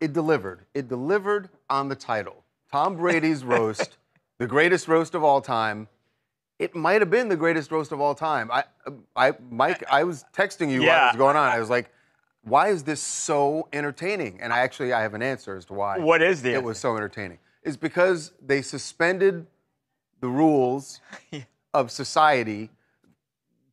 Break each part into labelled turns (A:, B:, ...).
A: it delivered. It delivered on the title. Tom Brady's roast, the greatest roast of all time. It might have been the greatest roast of all time. I, I, Mike, I was texting you while
B: Yeah.
A: it was going on. I was like, why is this so entertaining? And I actually, I have an answer as to why.
B: What is the
A: It
B: answer?
A: was so entertaining. It's because they suspended the rules of society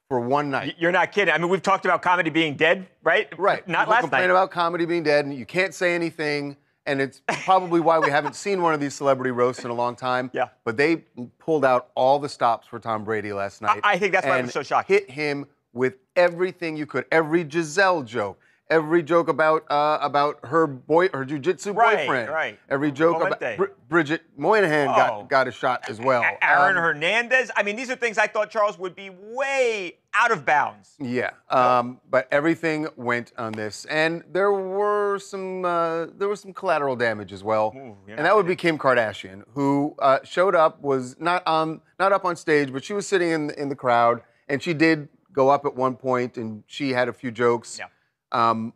A: for one night.
B: You're not kidding. I mean, we've talked about comedy being dead, right?
A: Right.
B: Not
A: People
B: last
A: complain
B: night.
A: about comedy being dead, and you can't say anything. And it's probably why we haven't seen one of these celebrity roasts in a long time.
B: Yeah.
A: But they pulled out all the stops for Tom Brady last night.
B: I think that's why
A: and
B: was so shocked.
A: Hit him with everything you could, every Gisele joke, every joke about uh, about her boy, her jujitsu
B: Right,
A: boyfriend,
B: right.
A: Every joke about Bri- Bridget Moynahan
B: Oh.
A: got got a shot as well.
B: Aaron
A: Um,
B: Hernandez. I mean, these are things I thought Charles would be way out of bounds.
A: Yeah, um, but everything went on this, and there were some uh, there was some collateral damage as well,
B: Ooh,
A: and that would be Kim Kardashian, who uh, showed up was not on not up on stage, but she was sitting in in the crowd, and she did go up at one point, and she had a few jokes,
B: Yeah.
A: Um,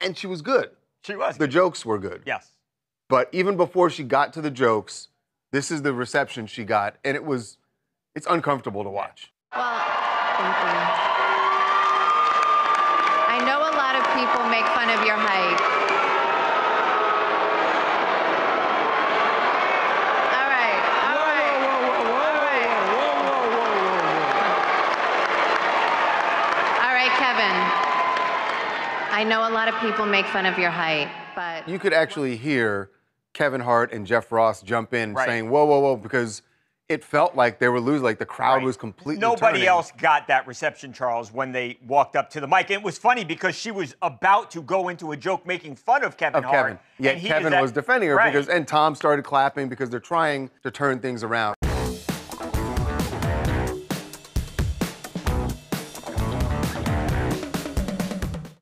A: and she was good.
B: She was.
A: The jokes were good,
B: yes.
A: but even before she got to the jokes, this is the reception she got, and it was it's uncomfortable to watch.
C: Well, thank you. I know a lot of people make fun of your height. All right, all right. All right, Kevin. I know a lot of people make fun of your height, but
A: you could actually hear Kevin Hart and Jeff Ross jump in
B: Right.
A: saying, whoa, whoa, whoa, because it felt like they were losing, like the crowd
B: Right.
A: was completely
B: Nobody
A: turning.
B: else got that reception, Charles, when they walked up to the mic. And it was funny because she was about to go into a joke making fun of Kevin
A: Of
B: Hart.
A: Kevin. Yet
B: and he
A: Kevin
B: at-
A: was defending her
B: Right.
A: because, and Tom started clapping because they're trying to turn things around.